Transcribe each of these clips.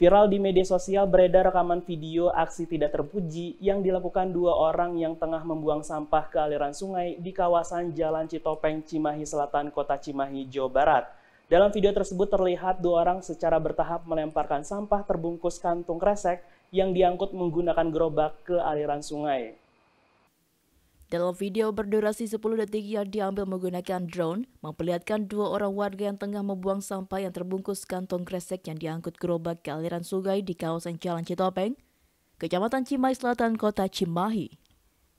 Viral di media sosial beredar rekaman video aksi tidak terpuji yang dilakukan dua orang yang tengah membuang sampah ke aliran sungai di kawasan Jalan Citopeng, Cimahi Selatan, Kota Cimahi, Jawa Barat. Dalam video tersebut terlihat dua orang secara bertahap melemparkan sampah terbungkus kantung kresek yang diangkut menggunakan gerobak ke aliran sungai. Dalam video berdurasi 10 detik yang diambil menggunakan drone, memperlihatkan dua orang warga yang tengah membuang sampah yang terbungkus kantong kresek yang diangkut gerobak ke aliran sungai di kawasan Jalan Citopeng, Kecamatan Cimahi Selatan, Kota Cimahi.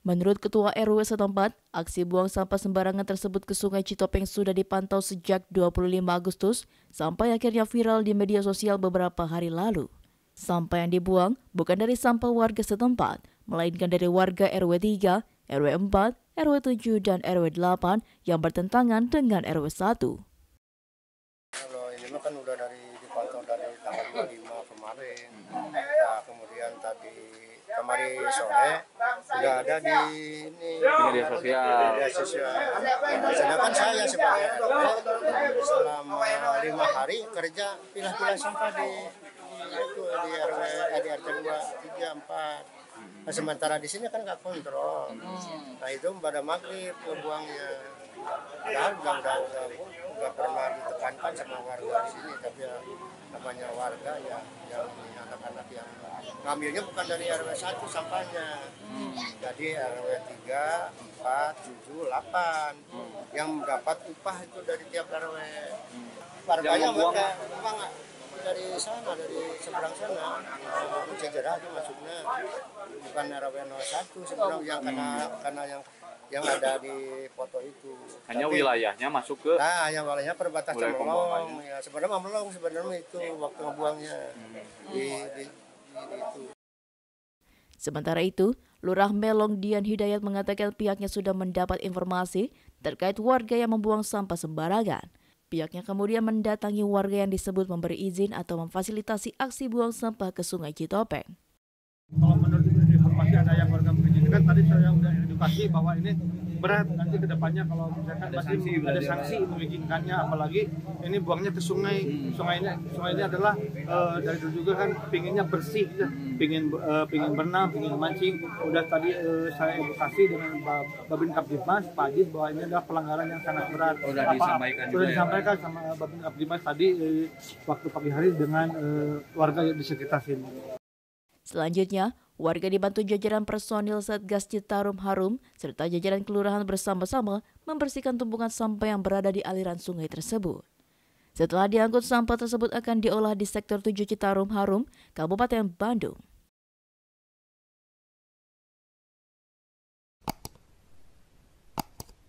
Menurut Ketua RW setempat, aksi buang sampah sembarangan tersebut ke Sungai Citopeng sudah dipantau sejak 25 Agustus sampai akhirnya viral di media sosial beberapa hari lalu. Sampah yang dibuang bukan dari sampah warga setempat, melainkan dari warga RW 3 RW 4, RW 7, dan RW 8 yang bertentangan dengan RW 1. Kalau ini kan udah dari dipantau dari tanggal 25 kemarin. Nah, kemudian tadi kemarin sore sudah ada di ini media sosial. media sosial. Sedangkan saya sebagai RW selama lima hari kerja pilah-pilah sampah di itu di RW di RT 2, 3, 4 Nah, sementara di sini kan nggak kontrol. Nah itu pada maghrib ngebuangnya. Padahal nggak udah nggak pernah ditekankan sama warga di sini, tapi ya namanya warga ya yang anak-anak yang ngambilnya bukan dari RW 1 sampahnya. Jadi RW 3, 4, 7, 8 yang mendapat upah itu dari tiap RW. Warganya mereka dari sana dari seberang sana uh, Cijerah itu masuknya bukan RW 01 sebenarnya yang karena karena yang yang ada di foto itu. Hanya Tapi, wilayahnya masuk ke Nah, yang wilayahnya perbatasan Wilayah Melong. Ya, sebenarnya Melong sebenarnya itu waktu ngebuangnya di, di, di, di itu. Sementara itu, Lurah Melong Dian Hidayat mengatakan pihaknya sudah mendapat informasi terkait warga yang membuang sampah sembarangan. Pihaknya kemudian mendatangi warga yang disebut memberi izin atau memfasilitasi aksi buang sampah ke Sungai Citopeng. Kalau menurut informasi ada yang warga mengizinkan, tadi saya sudah edukasi bahwa ini berat nanti ke depannya kalau misalkan Ada masih sanksi ada berarti sanksi mengizinkannya apalagi ini buangnya ke sungai. Sungai ini sungai ini adalah eh, dari dulu juga kan pinginnya bersih ya. pingin eh, pingin berenang pingin mancing. Udah tadi eh, saya edukasi dengan Ba- Babin Kapdimas Pak Ajis bahwa ini adalah pelanggaran yang sangat berat. Sudah Apa- disampaikan sudah juga ya, disampaikan sama Babin Kapdimas tadi eh, waktu pagi hari dengan eh, warga di sekitar sini. Selanjutnya, warga dibantu jajaran personil Satgas Citarum Harum serta jajaran kelurahan bersama-sama membersihkan tumpukan sampah yang berada di aliran sungai tersebut. Setelah diangkut, sampah tersebut akan diolah di sektor 7 Citarum Harum, Kabupaten Bandung.